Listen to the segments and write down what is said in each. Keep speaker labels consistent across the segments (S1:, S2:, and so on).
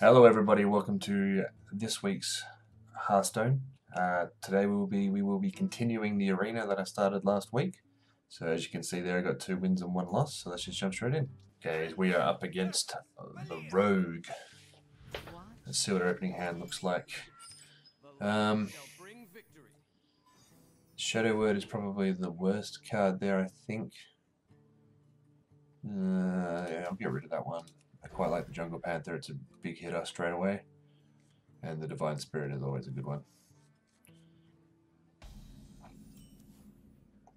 S1: Hello everybody, welcome to this week's Hearthstone. Uh, today we will be we will be continuing the arena that I started last week. So as you can see there I got two wins and one loss, so let's just jump straight in. Okay, we are up against the Rogue. Let's see what our opening hand looks like. Um, Shadow Word is probably the worst card there, I think. Uh, yeah, I'll get rid of that one. I quite like the Jungle Panther, it's a big hitter straight away. And the Divine Spirit is always a good one.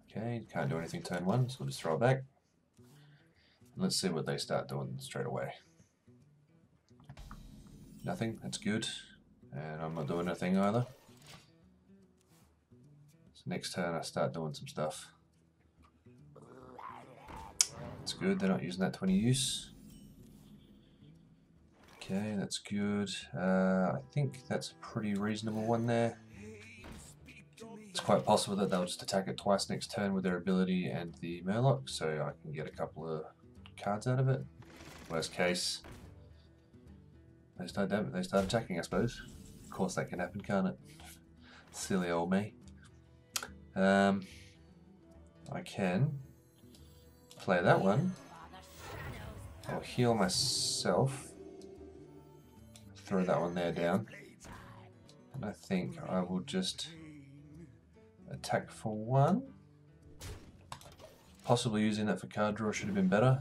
S1: Okay, can't do anything turn one, so we'll just throw it back. Let's see what they start doing straight away. Nothing, that's good. And I'm not doing anything either. So next turn I start doing some stuff. It's good, they're not using that 20 use. Okay, that's good. Uh, I think that's a pretty reasonable one there. It's quite possible that they'll just attack it twice next turn with their ability and the Murloc, so I can get a couple of cards out of it. Worst case, they start, they start attacking, I suppose. Of course that can happen, can't it? Silly old me. Um, I can play that one. I'll heal myself throw that one there down. And I think I will just attack for one. Possibly using that for card draw should have been better.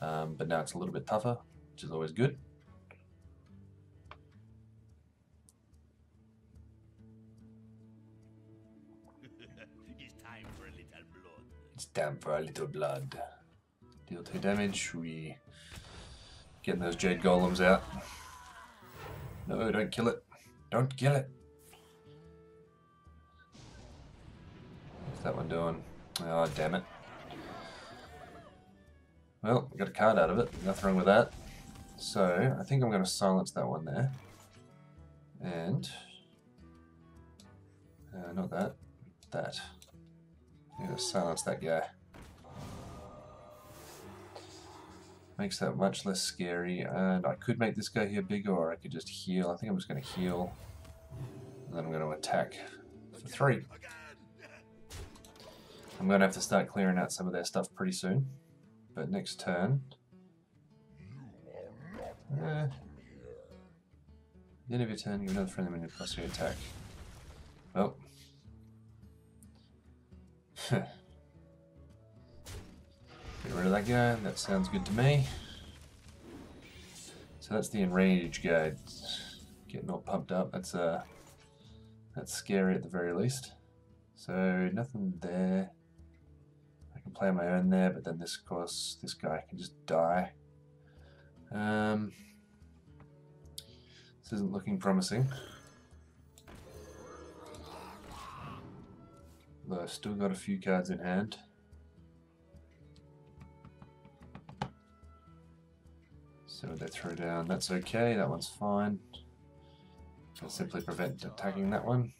S1: Um, but now it's a little bit tougher, which is always good.
S2: it's time for a little blood.
S1: Deal 2 damage, we getting those Jade Golems out. No, don't kill it. Don't kill it. What's that one doing? Oh, damn it. Well, got a card out of it. Nothing wrong with that. So, I think I'm going to silence that one there. And... Uh, not that. That. I'm going to silence that guy. Makes that much less scary, and I could make this guy here bigger, or I could just heal. I think I'm just going to heal, and then I'm going to attack for three. I'm going to have to start clearing out some of their stuff pretty soon, but next turn... Eh, the end of your turn, give another friendly minion plus your attack. That guy, that sounds good to me. So that's the enrage guy getting all pumped up. That's uh that's scary at the very least. So nothing there. I can play my own there, but then this of course this guy can just die. Um this isn't looking promising. Though I've still got a few cards in hand. So they throw down, that's okay, that one's fine. I'll simply prevent attacking that one.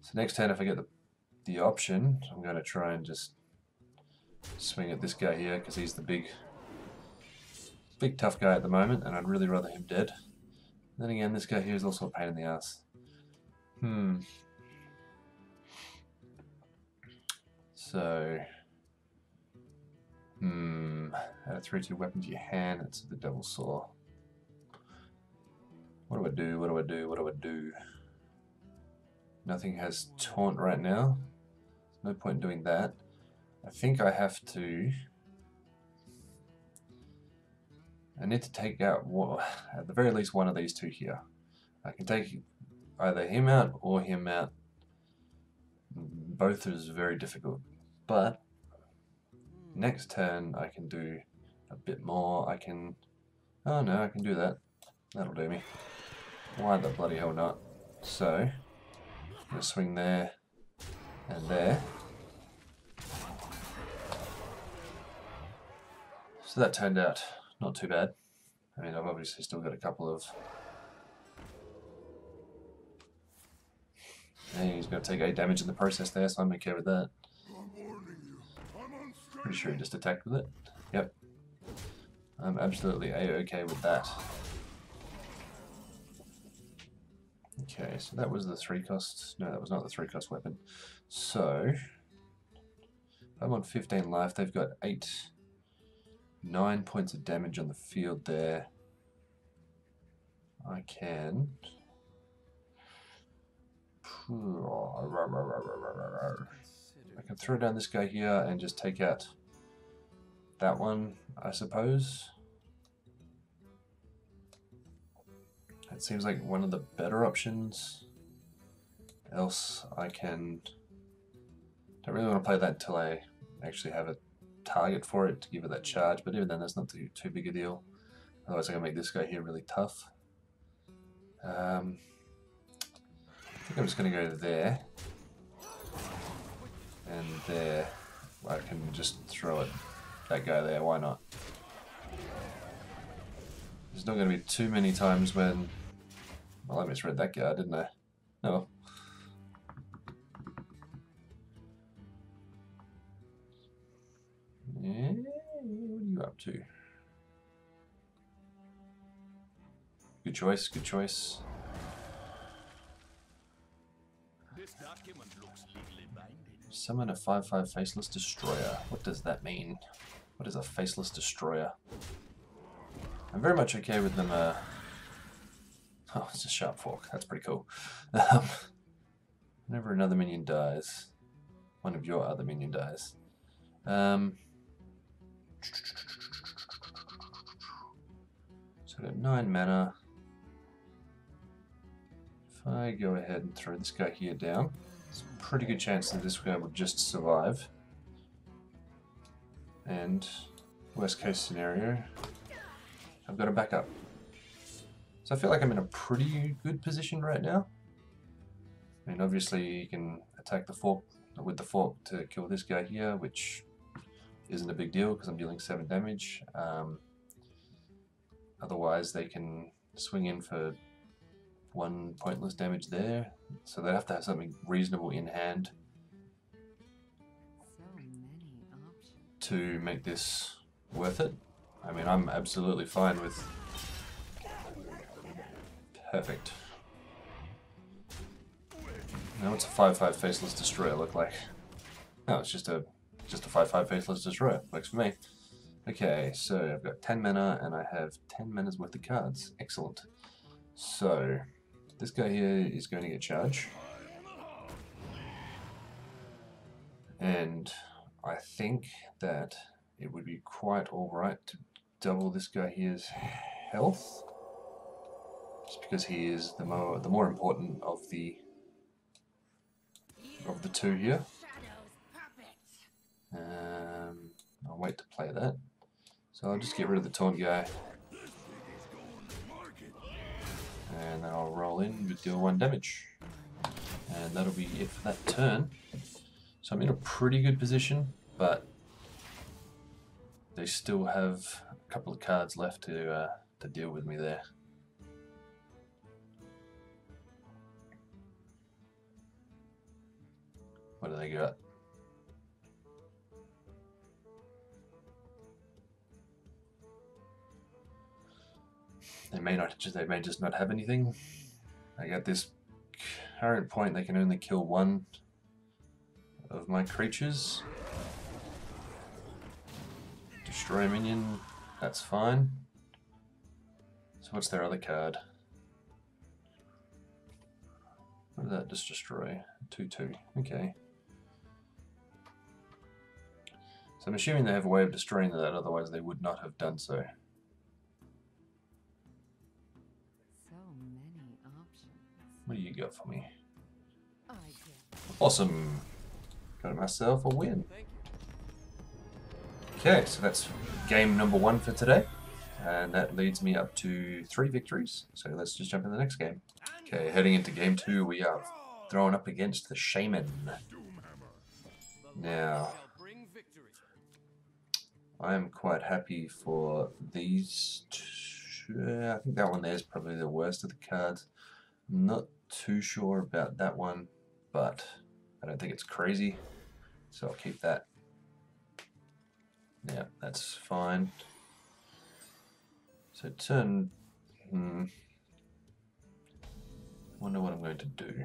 S1: So next turn if I get the, the option, I'm going to try and just swing at this guy here because he's the big big tough guy at the moment and I'd really rather him dead. Then again, this guy here is also a pain in the ass. Hmm. So... Hmm. Add a 3-2 weapon to your hand. That's the Devil Saw. What do I do? What do I do? What do I do? Nothing has taunt right now. no point in doing that. I think I have to... I need to take out, at the very least, one of these two here. I can take either him out or him out. Both is very difficult. But next turn I can do a bit more. I can... Oh no, I can do that. That'll do me. Why the bloody hell not? So, I'm going to swing there and there. So that turned out not too bad. I mean, I've obviously still got a couple of... Hey, he's going to take 8 damage in the process there, so I'm okay with that. Pretty sure he just attacked with it. Yep. I'm absolutely a-okay with that. Okay, so that was the three cost. No, that was not the three cost weapon. So, I'm on 15 life. They've got eight, nine points of damage on the field there. I can. Oh, Can throw down this guy here and just take out that one, I suppose. It seems like one of the better options. Else I can... Don't really want to play that until I actually have a target for it to give it that charge, but even then that's not too, too big a deal. Otherwise I can make this guy here really tough. Um, I think I'm just going to go there. And there. I can just throw it. That guy there, why not? There's not going to be too many times when... Well, I misread that guy, didn't I? No. What are you up to? Good choice, good choice.
S2: This document.
S1: Summon a 5-5 Faceless Destroyer. What does that mean? What is a Faceless Destroyer? I'm very much okay with them, uh... Oh, it's a Sharp Fork. That's pretty cool. Um, whenever another minion dies, one of your other minion dies. Um... So I've got 9 mana. If I go ahead and throw this guy here down, pretty good chance that this guy will just survive. And worst case scenario, I've got a backup. So I feel like I'm in a pretty good position right now. I mean, obviously you can attack the fork with the fork to kill this guy here, which isn't a big deal because I'm dealing 7 damage. Um, otherwise they can swing in for one pointless damage there, so they'd have to have something reasonable in hand
S3: So many
S1: to make this worth it. I mean, I'm absolutely fine with. Perfect. Now, what's a five-five faceless destroyer look like? No, it's just a just a five-five faceless destroyer. Works for me. Okay, so I've got ten mana and I have ten mana's worth of cards. Excellent. So this guy here is going to get charged. And I think that it would be quite alright to double this guy here's health. Just because he is the more the more important of the of the two here. Um, I'll wait to play that. So I'll just get rid of the taunt guy. And then I'll roll in with deal one damage. And that'll be it for that turn. So I'm in a pretty good position, but they still have a couple of cards left to uh, to deal with me there. What do they got? They may not just they may just not have anything. I got this current point they can only kill one of my creatures. Destroy minion, that's fine. So what's their other card? What did that just destroy? 2-2, okay. So I'm assuming they have a way of destroying that, otherwise they would not have done. So What do you got for me? Awesome! Got myself a win. Okay, so that's game number one for today. And that leads me up to three victories. So let's just jump in the next game. Okay, heading into game two, we are thrown up against the Shaman. Now, I am quite happy for these two. I think that one there is probably the worst of the cards. I'm not too sure about that one, but I don't think it's crazy. So I'll keep that. Yeah, that's fine. So turn. Hmm. Wonder what I'm going to do.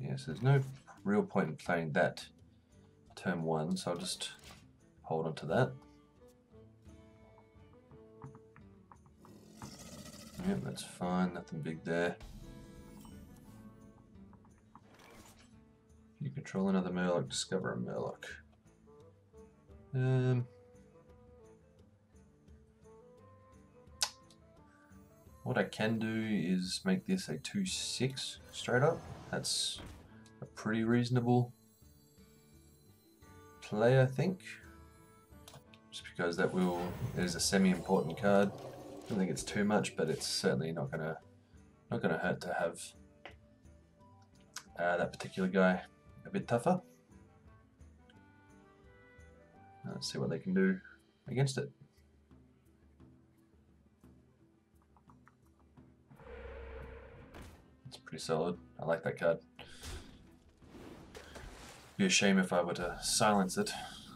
S1: Yes, there's no real point in playing that turn one, so I'll just hold on to that. Yep, that's fine. Nothing big there. You control another Murloc, discover a Murloc. Um, what I can do is make this a 2-6 straight up. That's a pretty reasonable play, I think. Just because that will is a semi-important card. I don't think it's too much, but it's certainly not gonna not gonna hurt to have uh, that particular guy a bit tougher. Let's see what they can do against it. It's pretty solid. I like that card. Be a shame if I were to silence it.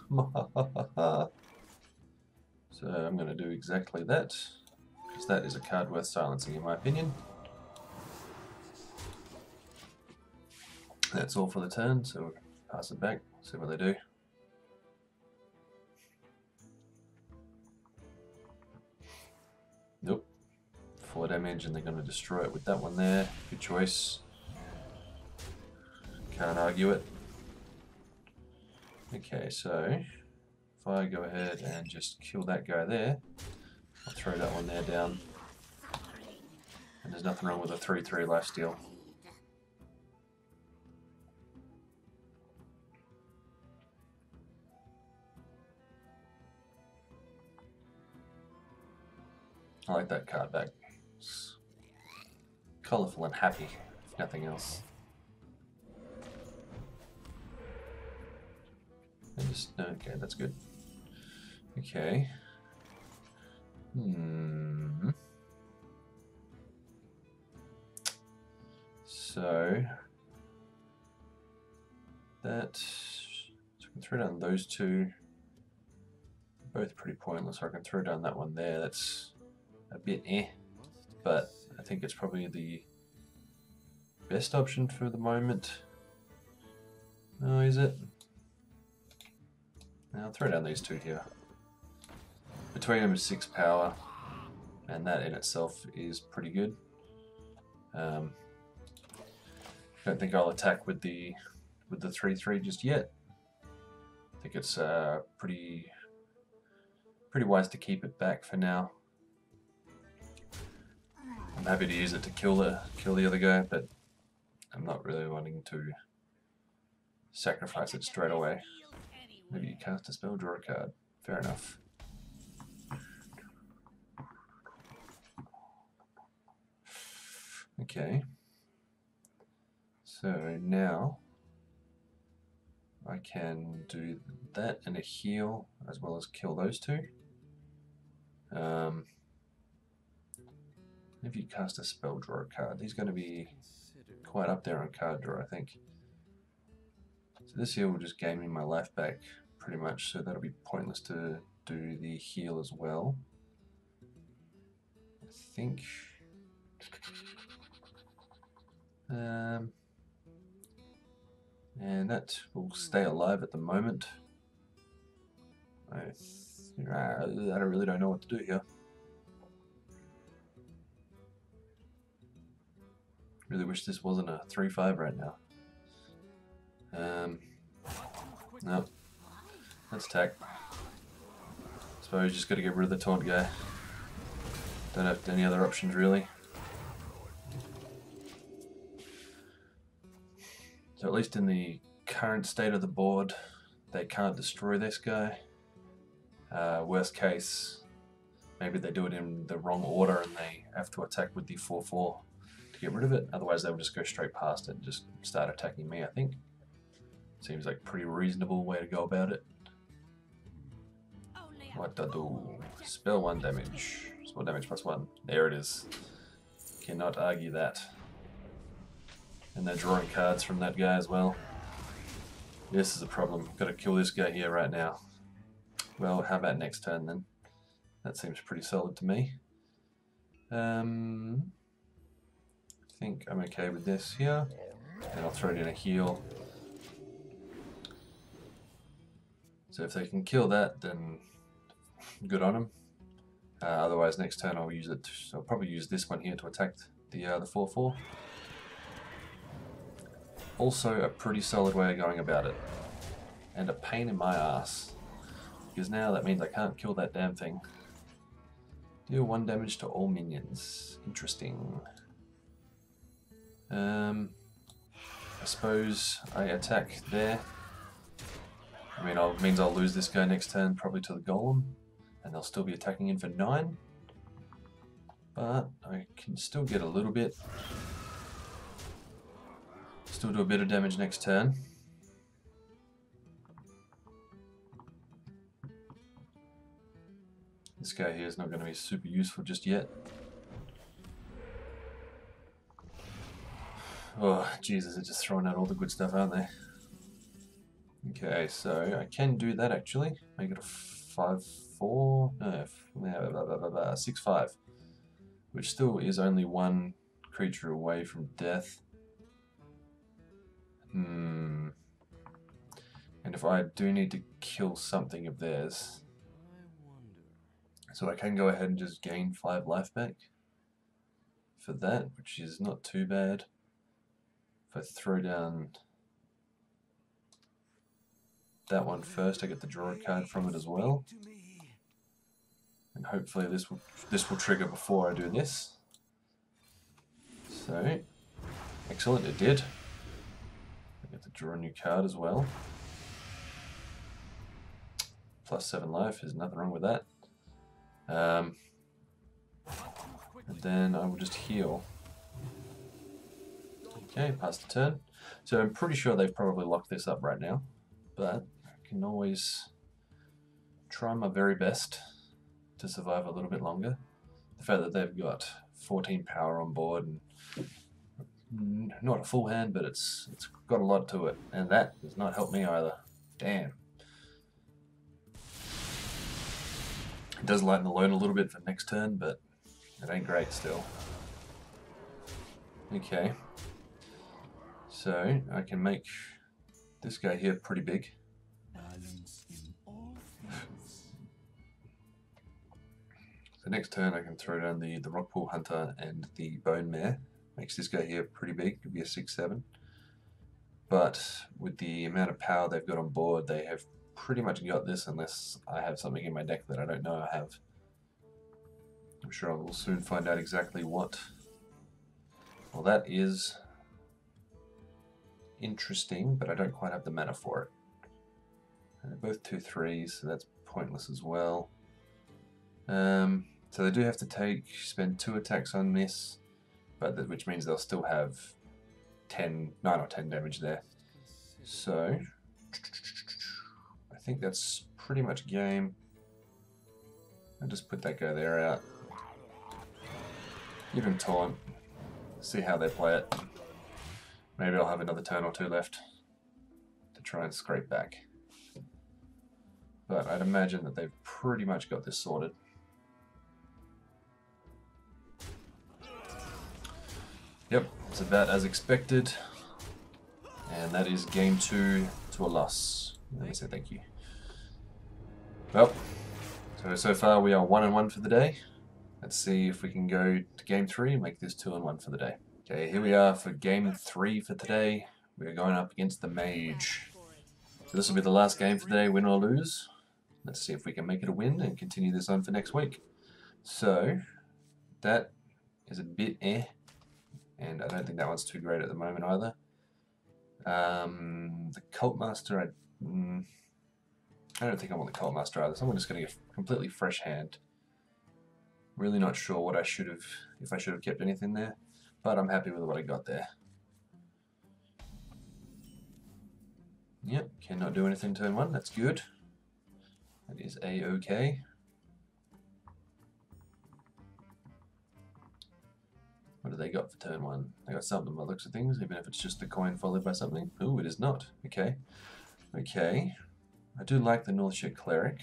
S1: so I'm going to do exactly that, because that is a card worth silencing in my opinion. That's all for the turn, so we'll pass it back, see what they do. Nope. 4 damage and they're going to destroy it with that one there. Good choice. Can't argue it. Okay, so if I go ahead and just kill that guy there, I'll throw that one there down. And there's nothing wrong with a 3-3 lifesteal. I like that card back. It's colourful and happy, nothing else. And just okay, that's good. Okay. Hmm. So that so I can throw down those two. Both pretty pointless. I can throw down that one there. That's a bit eh, but I think it's probably the best option for the moment. Oh, is it? I'll throw down these two here. Between them is 6 power, and that in itself is pretty good. Um, don't think I'll attack with the with the 3-3 just yet. I think it's uh, pretty pretty wise to keep it back for now. I'm happy to use it to kill the kill the other guy, but I'm not really wanting to sacrifice it straight away. Maybe you cast a spell, draw a card. Fair enough. Okay. So now I can do that and a heal as well as kill those two. Um, if you cast a spell, draw a card. He's going to be quite up there on card draw, I think. So this here will just gain me my life back pretty much, so that'll be pointless to do the heal as well. I think. Um, and that will stay alive at the moment. I, I really don't know what to do here. Really wish this wasn't a 3-5 right now. Um, no. That's tech. Suppose we just gotta get rid of the taunt guy. Don't have any other options really. So at least in the current state of the board, they can't destroy this guy. Uh, worst case, maybe they do it in the wrong order and they have to attack with the 4-4 to get rid of it. Otherwise, they will just go straight past it and just start attacking me, I think. Seems like a pretty reasonable way to go about it. What to do? Spell one damage. Spell damage plus one. There it is. Cannot argue that. And they're drawing cards from that guy as well. This is a problem. Gotta kill this guy here right now. Well, how about next turn then? That seems pretty solid to me. Um, think I'm okay with this here. And I'll throw it in a heal. So if they can kill that, then good on them. Uh, otherwise, next turn I'll use it. I'll probably use this one here to attack the uh, the four four. Also, a pretty solid way of going about it, and a pain in my ass because now that means I can't kill that damn thing. Deal one damage to all minions. Interesting. Um, I suppose I attack there. I mean, it means I'll lose this guy next turn, probably to the golem, and they'll still be attacking in for nine. But I can still get a little bit. Still do a bit of damage next turn. This guy here is not going to be super useful just yet. Oh, Jesus, they're just throwing out all the good stuff, aren't they? Okay, so I can do that actually. Make it a 5-4, no, 6-5. Which still is only one creature away from death. Hmm. And if I do need to kill something of theirs, so I can go ahead and just gain 5 life back for that, which is not too bad. If I throw down that one first, I get the draw card from it as well. And hopefully this will this will trigger before I do this. So excellent, it did. I get to draw a new card as well. Plus seven life, there's nothing wrong with that. Um, and then I will just heal. Okay, pass the turn. So I'm pretty sure they've probably locked this up right now, but I can always try my very best to survive a little bit longer. The fact that they've got 14 power on board and not a full hand, but it's it's got a lot to it, and that does not help me either. Damn. It does lighten the load a little bit for next turn, but it ain't great still. Okay. So, I can make this guy here pretty big. The next turn I can throw down the, the Rockpool Hunter and the Bone Mare. Makes this guy here pretty big, could be a 6-7. But with the amount of power they've got on board, they have pretty much got this unless I have something in my deck that I don't know I have. I'm sure I will soon find out exactly what. Well, that is interesting, but I don't quite have the mana for it. And they're both two threes, so that's pointless as well. Um, so they do have to take spend two attacks on this, but which means they'll still have 10, 9 or 10 damage there. So I think that's pretty much game. I'll just put that guy there out. Give him taunt. See how they play it. Maybe I'll have another turn or two left to try and scrape back. But I'd imagine that they've pretty much got this sorted. Yep, it's about as expected. And that is game two to a loss. Let me say thank you. Well, so so far we are one and one for the day. Let's see if we can go to game three and make this two and one for the day. Okay, here we are for game three for today. We are going up against the mage. So this will be the last game for the day, win or lose. Let's see if we can make it a win and continue this on for next week. So, that is a bit eh. And I don't think that one's too great at the moment either. Um, the Cult Master, I, mm, I don't think I want the Cult Master either, so I'm just going to get a completely fresh hand. Really not sure what I should have, if I should have kept anything there, but I'm happy with what I got there. Yep, cannot do anything turn one, that's good. That is a-okay. What do they got for turn one? They got something by looks of things, even if it's just the coin followed by something. Ooh, it is not. Okay. Okay. I do like the North Northshire Cleric,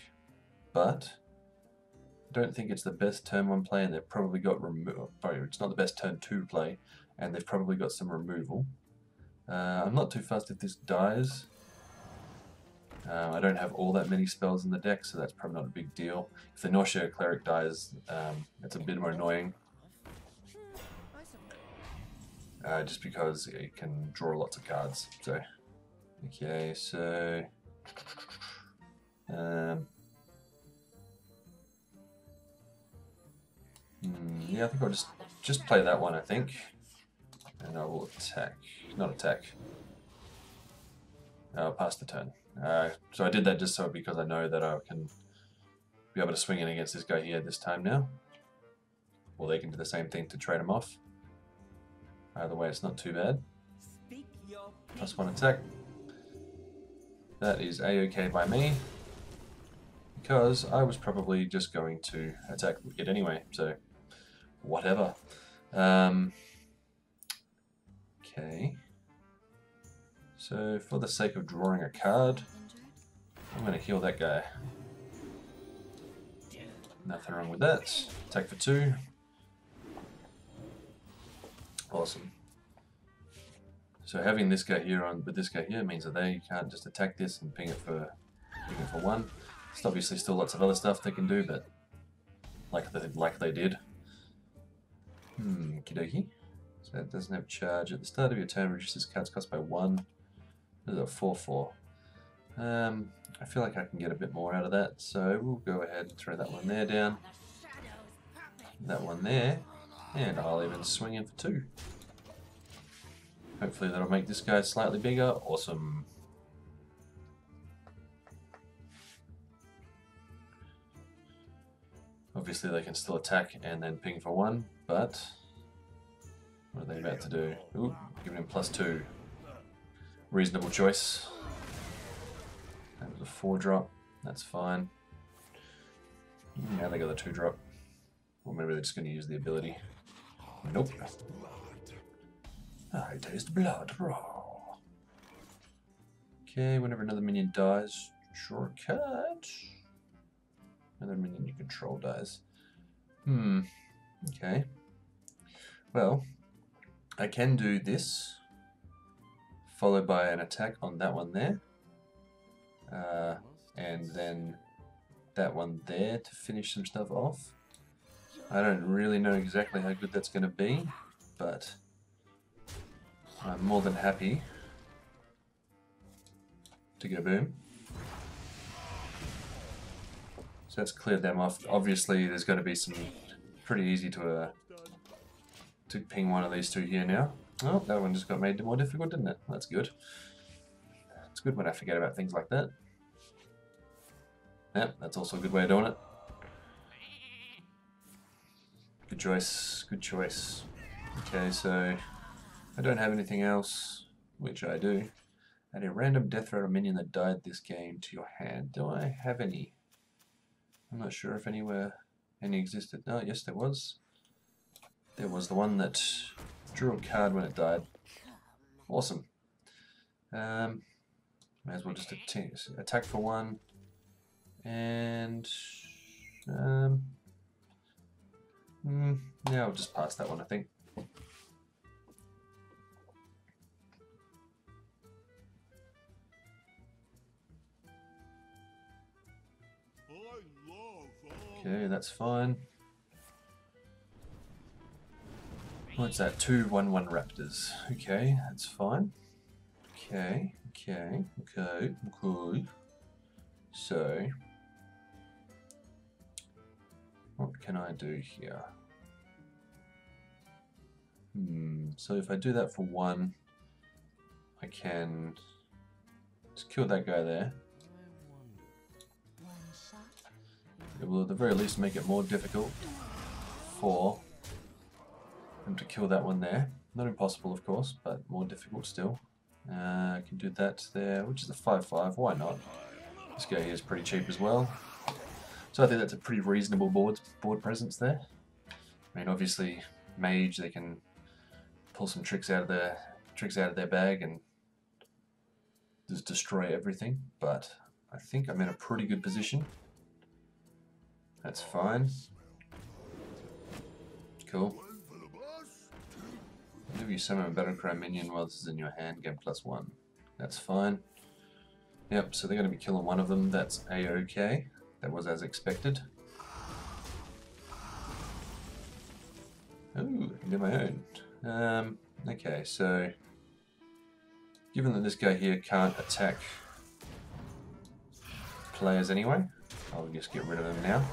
S1: but don't think it's the best turn one play, and they've probably got removal. It's not the best turn two play, and they've probably got some removal. Uh, I'm not too fussed if this dies. Uh, I don't have all that many spells in the deck, so that's probably not a big deal. If the Northshire Cleric dies, um, it's a bit more annoying. Uh, just because it can draw lots of cards. So, okay, so um, hmm, yeah, I think I'll just just play that one. I think, and I will attack. Not attack. I'll pass the turn. Uh, so I did that just so because I know that I can be able to swing in against this guy here this time now. Well, they can do the same thing to trade him off. Either way, it's not too bad. Plus one attack. That is a-okay by me. Because I was probably just going to attack it anyway, so whatever. Um, okay. So for the sake of drawing a card, I'm going to heal that guy. Nothing wrong with that. Attack for two. Awesome. So having this guy here on with this guy here means that they can't just attack this and ping it for ping it for one. There's obviously still lots of other stuff they can do, but like they like they did. Hmm, kidoki. So it doesn't have charge. At the start of your turn, reduces cards cost by one. This is a 4-4. Um, I feel like I can get a bit more out of that, so we'll go ahead and throw that one there down. That one there. And I'll even swing in for two. Hopefully that'll make this guy slightly bigger. Awesome. Obviously they can still attack and then ping for one, but what are they about to do? Ooh, giving him plus two. Reasonable choice. That was a four drop. That's fine. Now they got a two drop. Or maybe they're just going to use the ability. Nope. I taste blood raw. Okay, whenever another minion dies, shortcut. Another minion you control dies. Hmm. Okay. Well, I can do this followed by an attack on that one there. Uh, and then that one there to finish some stuff off. I don't really know exactly how good that's going to be, but I'm more than happy to go boom. So that's cleared them off. Obviously, there's going to be some pretty easy to uh, to ping one of these two here now. Oh, that one just got made more difficult, didn't it? That's good. It's good when I forget about things like that. Yep, that's also a good way of doing it. Good choice, good choice. Okay, so I don't have anything else, which I do. Add a random death rattle minion that died this game to your hand. Do I have any? I'm not sure if anywhere any existed. No, yes there was. There was the one that Drew a card when it died. Awesome. Um, may as well just attack for one. And um, mm, yeah, I'll just pass that one, I think. Okay, that's fine. What's that? Two one one raptors. Okay, that's fine. Okay, okay, okay, okay. So, what can I do here? Hmm, so if I do that for one, I can just kill that guy there. It will at the very least make it more difficult for to kill that one there. Not impossible, of course, but more difficult still. Uh, I can do that there, which is a 5-5. Why not? This guy is pretty cheap as well. So I think that's a pretty reasonable board board presence there. I mean, obviously, mage they can pull some tricks out of their tricks out of their bag and just destroy everything. But I think I'm in a pretty good position. That's fine. Cool. Give you summon a Battlecry minion while this is in your hand, game plus one. That's fine. Yep, so they're going to be killing one of them. That's a-okay. That was as expected. Ooh, I do my own. Um, okay, so given that this guy here can't attack players anyway, I'll just get rid of them now.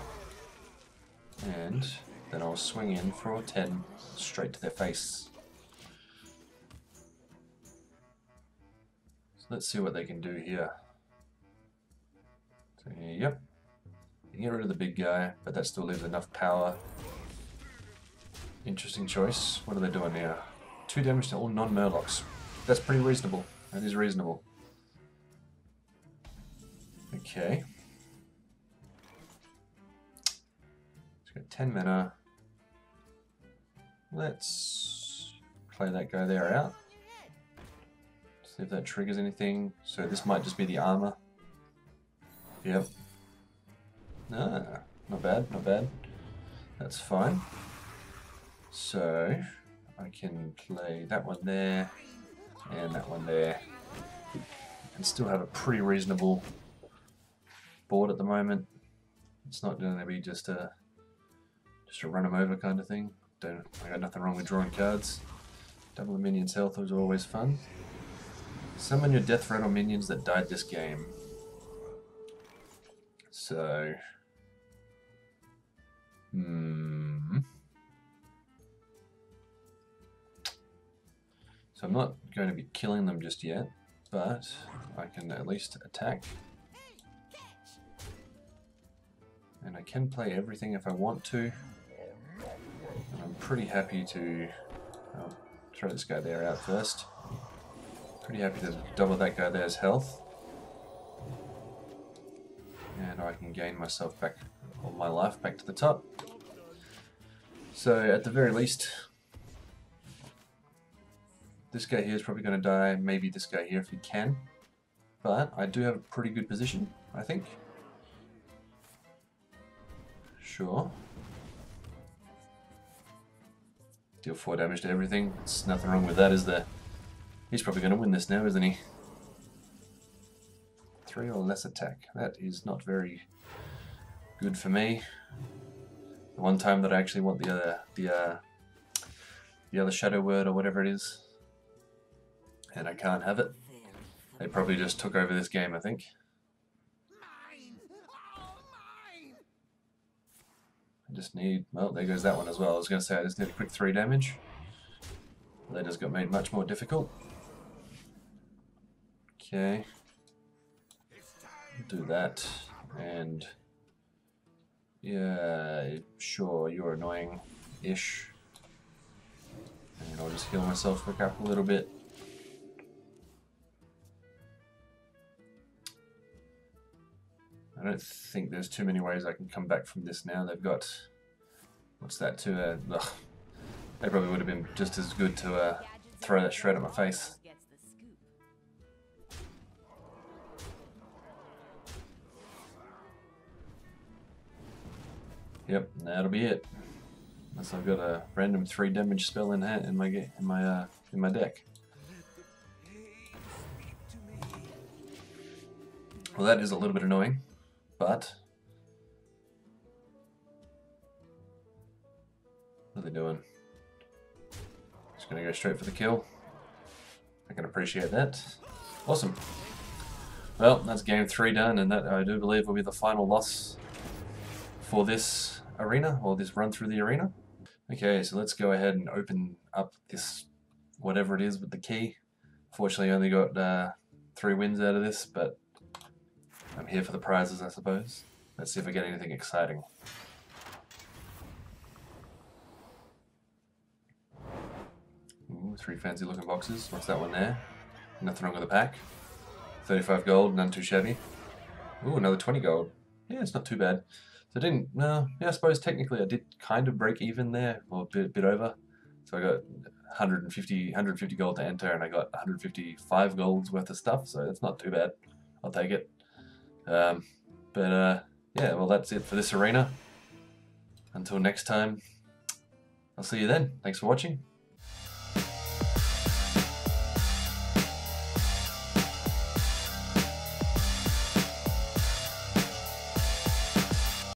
S1: And then I'll swing in for a 10 straight to their face. Let's see what they can do here. So, yep. You can get rid of the big guy, but that still leaves enough power. Interesting choice. What are they doing now? Two damage to all non-Murlocs. That's pretty reasonable. That is reasonable. Okay. It's got 10 mana. Let's play that guy there out. See if that triggers anything. So this might just be the armor. Yep. Ah, not bad, not bad. That's fine. So I can play that one there and that one there. And still have a pretty reasonable board at the moment. It's not going to be just a just a run them over kind of thing. Don't I got nothing wrong with drawing cards. Double the minion's health was always fun. Summon your death rattle minions that died this game. So hmm. So I'm not going to be killing them just yet, but I can at least attack. And I can play everything if I want to. And I'm pretty happy to I'll throw this guy there out first. Pretty happy to double that guy there's health. And I can gain myself back all my life back to the top. So at the very least, this guy here is probably going to die, maybe this guy here if he can. But I do have a pretty good position, I think. Sure. Deal 4 damage to everything. There's nothing wrong with that, is there? He's probably going to win this now, isn't he? 3 or less attack. That is not very good for me. The one time that I actually want the other, the, uh, the other shadow word or whatever it is and I can't have it. They probably just took over this game, I think. I just need, well, there goes that one as well. I was going to say I just need a quick 3 damage. That just got made much more difficult. Okay. Do that. And, yeah, sure, you're annoying-ish. And I'll just heal myself back up a little bit. I don't think there's too many ways I can come back from this now. They've got, what's that to, uh, ugh, they probably would have been just as good to uh, throw that shred at my face. Yep, that'll be it. Unless I've got a random three damage spell in hand in my in my uh, in my deck. Well, that is a little bit annoying. But what are they doing? Just gonna go straight for the kill. I can appreciate that. Awesome. Well, that's game three done, and that I do believe will be the final loss for this arena, or this run through the arena. Okay, so let's go ahead and open up this, whatever it is with the key. Fortunately, I only got uh, three wins out of this, but I'm here for the prizes, I suppose. Let's see if I get anything exciting. Ooh, three fancy looking boxes. What's that one there? Nothing wrong with the pack. 35 gold, none too shabby. Ooh, another 20 gold. Yeah, it's not too bad. So I didn't, no, yeah, I suppose technically I did kind of break even there, or a bit, bit over. So I got 150, 150 gold to enter, and I got 155 golds worth of stuff, so it's not too bad. I'll take it. Um, but uh, yeah, well that's it for this arena. until next time, I'll see you then. Thanks for watching.